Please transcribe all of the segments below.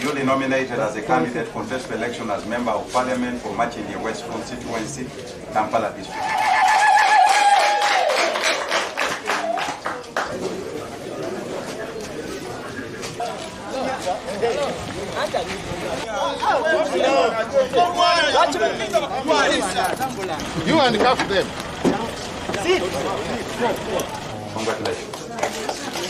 duly nominated as a candidate contest for election as Member of Parliament for Makindye West Constituency, Kampala District. You handcuff them. Congratulations.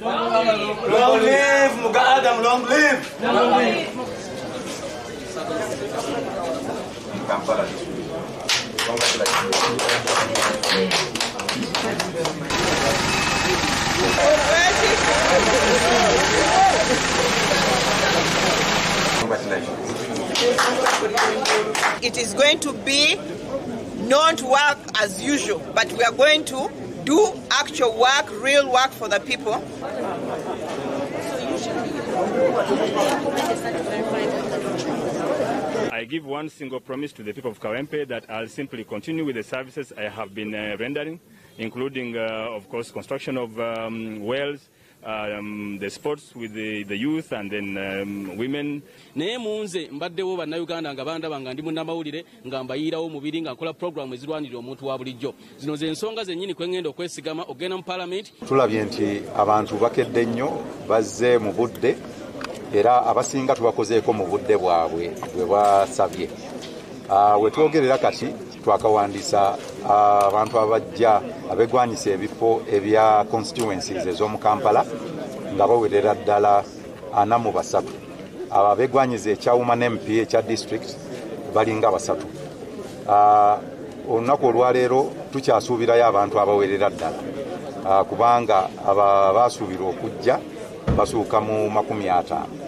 Long live long live! Congratulations. Congratulations. It is going to be not work as usual, but we are going to do actual work, real work for the people. I give one single promise to the people of Kawempe that I'll simply continue with the services I have been uh, rendering, including, uh, of course, construction of um, wells, um, the sports with the, the youth and then um, women. naye mu nze mbaddewo bannayuganda nga bandaba nga ndi munnamawulire nga mbayiirawo mubiri nga nkola puroguramu ezirwanirira omuntu wa bulijjo. Zino ze ensonga zennyini kwe ŋŋenda okwesigama ogenda mu paalamenti tulabye nti abantu bakedde nnyo bazze mu budde era abasinga tubakozeeko mu budde bwabwe bwe basabye Ah, we twogerera kati twakawandiisa ah, abantu abajja abegwanyisa ebifo ebya constituencies ez'omu kampala nga bawerera ddala ana mu basatu. Abo abegwanyiza ekyawuma n'emp ekya district balinga basatu. Ah, olunaku olwaleero tukyasuubirayo abantu abawerera ddala. Ah, kubanga aba baasuubira okujja basuuka mu makumi ataano